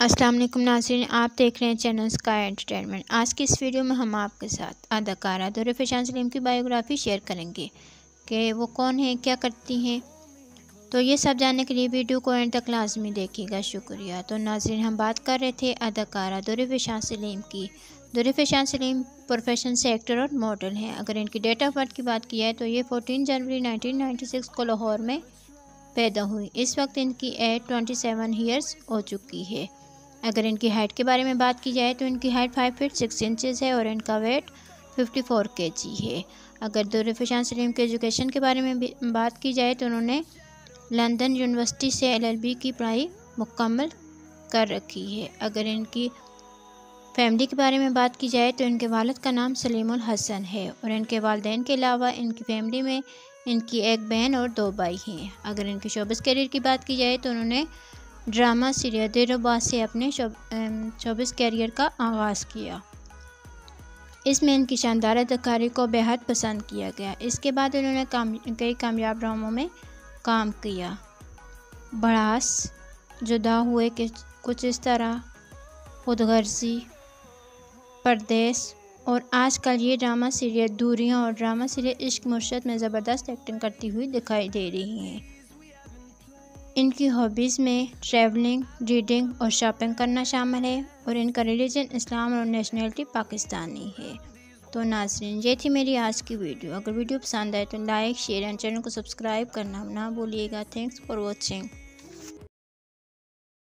अस्सलाम वालेकुम नाज़रीन, आप देख रहे हैं चैनल स्काई एंटरटेनमेंट आज की इस वीडियो में हम आपके साथ अदाकारा दौर फैशान सलीम की बायोग्राफ़ी शेयर करेंगे कि वो कौन है, क्या करती हैं। तो ये सब जानने के लिए वीडियो को एंड तक लाजमी देखिएगा, शुक्रिया। तो नाजरीन, हम बात कर रहे थे अदाकारा दौर फैशान सलीम की। दौर फैशान सलीम प्रोफेशन से एक्टर और मॉडल हैं। अगर इनकी डेट ऑफ़ बर्थ की बात की जाए तो ये फोर्टीन जनवरी नाइनटीन को लाहौर में पैदा हुई। इस वक्त इनकी एज ट्वेंटी सेवन ईयर्स हो चुकी है। अगर इनकी हाइट के बारे में बात की जाए तो इनकी height five feet six inches है और इनका वेट फिफ्टी फोर के जी है। अगर दुरफशान सलीम के एजुकेशन के बारे में बात की जाए तो उन्होंने लंदन यूनिवर्सिटी से एलएलबी की पढ़ाई मुकम्मल कर रखी है। अगर इनकी फैमिली के बारे में बात की जाए तो इनके वालद का नाम सलीमुल हसन है और इनके वालदेन के अलावा इनकी फैमिली में इनकी एक बहन और दो भाई हैं। अगर इनके शोबस करियर की बात की जाए तो उन्होंने ड्रामा सीरियल दिलरुबा से अपने चौबीस कैरियर का आगाज़ किया। इसमें इनकी शानदार अदाकारी को बेहद पसंद किया गया। इसके बाद उन्होंने काम, कई कामयाब ड्रामों में काम किया। बड़ास जुदा हुए कि, कुछ इस तरह खुदगर्जी परदेश और आजकल ये ड्रामा सीरियल दूरियाँ और ड्रामा सीरियल इश्क मुर्शद में ज़बरदस्त एक्टिंग करती हुई दिखाई दे रही हैं। इनकी हॉबीज़ में ट्रैवलिंग, रीडिंग और शॉपिंग करना शामिल है और इनका रिलीजन इस्लाम और नेशनलिटी पाकिस्तानी है। तो नाजरीन, ये थी मेरी आज की वीडियो। अगर वीडियो पसंद आए तो लाइक, शेयर एंड चैनल को सब्सक्राइब करना ना भूलिएगा। Thanks for watching.